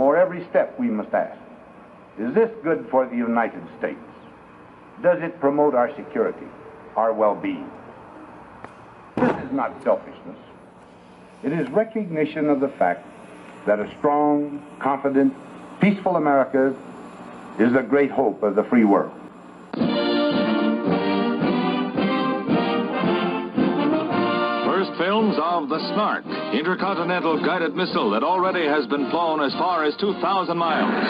before every step we must ask, is this good for the United States? Does it promote our security, our well-being? This is not selfishness. It is recognition of the fact that a strong, confident, peaceful America is the great hope of the free world. Snark, intercontinental guided missile that already has been flown as far as 2,000 miles.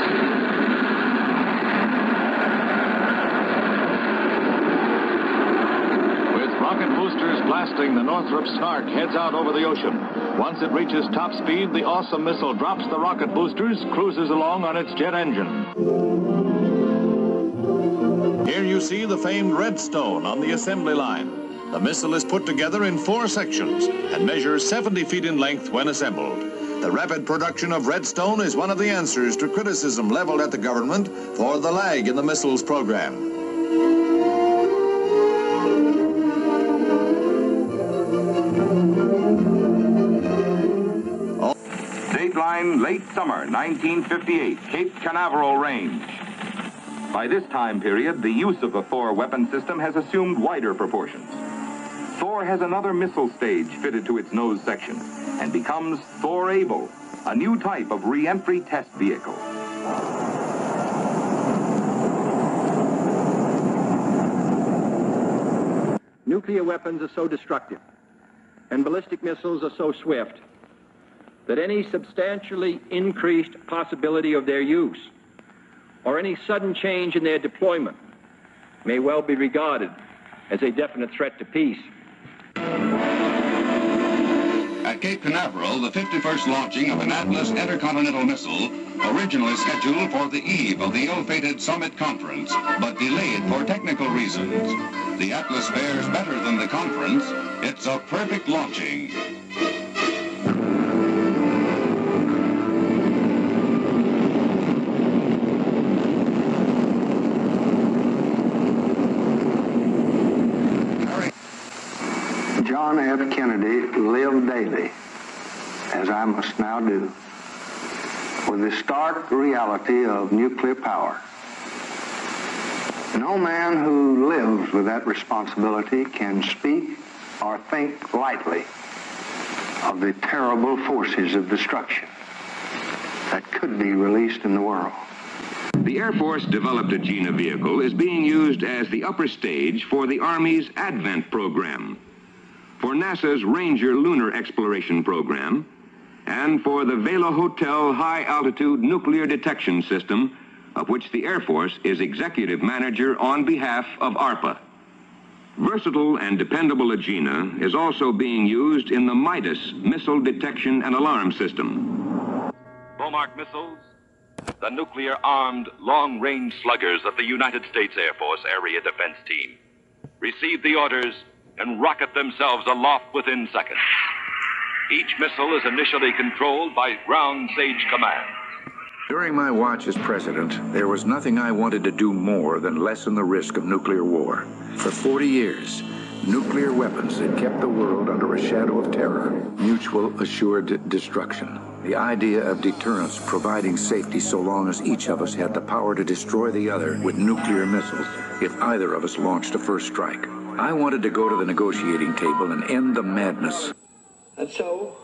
With rocket boosters blasting, the Northrop Snark heads out over the ocean. Once it reaches top speed, the awesome missile drops the rocket boosters, cruises along on its jet engine. Here you see the famed Redstone on the assembly line. The missile is put together in four sections and measures 70 feet in length when assembled. The rapid production of Redstone is one of the answers to criticism leveled at the government for the lag in the missiles program. Dateline, late summer 1958, Cape Canaveral Range. By this time period, the use of the Thor weapon system has assumed wider proportions. Thor has another missile stage fitted to its nose section and becomes Thor Able, a new type of re-entry test vehicle. Nuclear weapons are so destructive, and ballistic missiles are so swift that any substantially increased possibility of their use or any sudden change in their deployment may well be regarded as a definite threat to peace. At Cape Canaveral, the 51st launching of an Atlas intercontinental missile, originally scheduled for the eve of the ill-fated summit conference, but delayed for technical reasons. The Atlas fares better than the conference. It's a perfect launching. John F. Kennedy lived daily, as I must now do, with the stark reality of nuclear power. No man who lives with that responsibility can speak or think lightly of the terrible forces of destruction that could be released in the world. The Air Force developed Agena vehicle is being used as the upper stage for the Army's Advent program, for NASA's Ranger lunar exploration program, and for the Vela Hotel high altitude nuclear detection system, of which the Air Force is executive manager on behalf of ARPA. Versatile and dependable Agena is also being used in the Midas missile detection and alarm system. Bomarc missiles, the nuclear armed long range sluggers of the United States Air Force Area Defense Team, receive the orders and rocket themselves aloft within seconds. Each missile is initially controlled by Ground Sage Command. During my watch as president, there was nothing I wanted to do more than lessen the risk of nuclear war. For 40 years, nuclear weapons had kept the world under a shadow of terror, mutual assured destruction. The idea of deterrence providing safety so long as each of us had the power to destroy the other with nuclear missiles if either of us launched a first strike. I wanted to go to the negotiating table and end the madness. And so,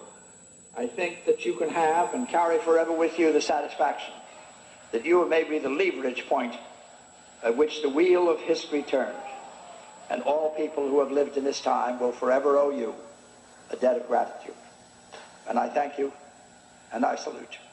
I think that you can have and carry forever with you the satisfaction that you may be the leverage point at which the wheel of history turns. And all people who have lived in this time will forever owe you a debt of gratitude. And I thank you, and I salute you.